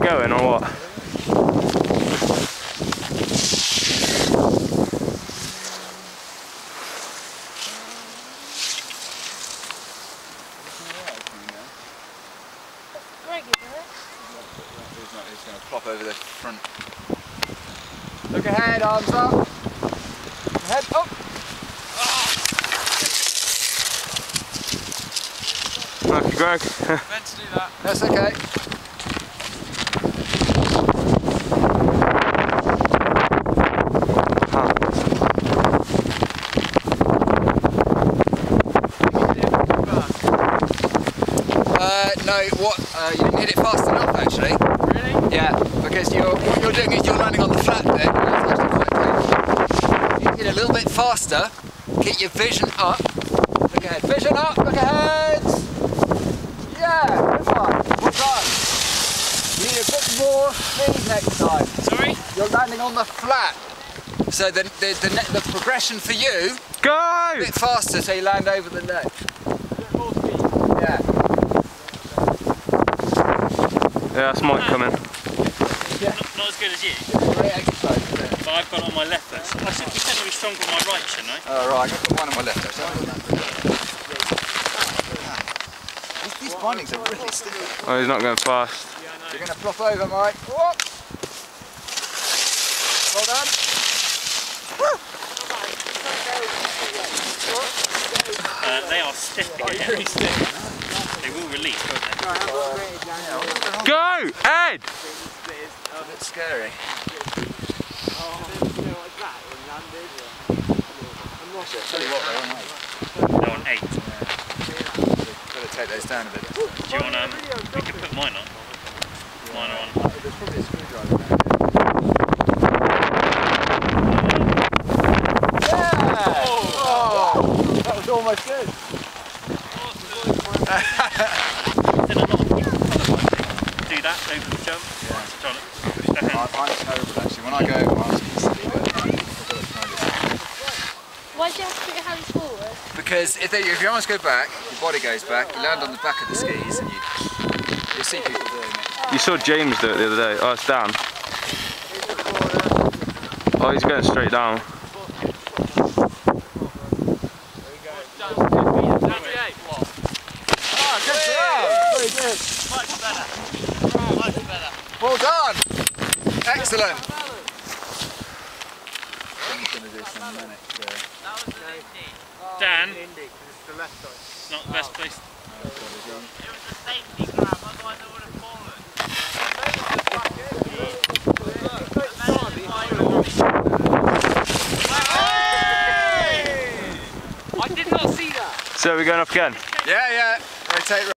they going or what? Greg, direct. He's going to plop over the front. Look ahead, arms up. Head up. Okay, Greg. Meant to do that. That's okay. Uh, no, what? Uh, you didn't hit it fast enough, actually. Really? Yeah, because you're, what you're doing is you're landing on the flat bit, and that's actually quite painful. You hit a little bit faster, get your vision up. Look ahead, vision up, look ahead! Yeah, good one, well done. You need a bit more speed next time. Sorry? You're landing on the flat. So the, the, the, the progression for you, Go! a bit faster so you land over the net. Yeah. Yeah, that's Mike coming. Not, not as good as you, Great exercise, but I've got on my left foot. I should be technically stronger on my right, shouldn't I? Oh, right, I've got one on my left. actually. These, bindings are really sticky. Oh, he's not going fast. You're going to flop over, Mike. Whoop. Well done. Uh, they are stiff to get hit. They will release, won't they? Go! Ed! A bit scary. Tell you what, though, on eight. Better take those down a bit. Do you want um? We can put mine on. Mine on. Yeah! Oh! That was almost good. Then a lot of people do that over the jump. Yeah. Trying to push I, hand. I'm terrible actually. When I go over, I'm easily, but to try this. Why do you have to put your hands forward? Because if, they, if your arms go back, your body goes back, you land on the back of the skis and you, you see people doing it. You saw James do it the other day. Oh, it's Dan. Oh, he's going straight down. Good job! Very good. Much better. Much better. Well done! Excellent! I'm going to do some manic, uh, Dan. Not the best place. So we're going up again. Yeah, yeah. Rotate,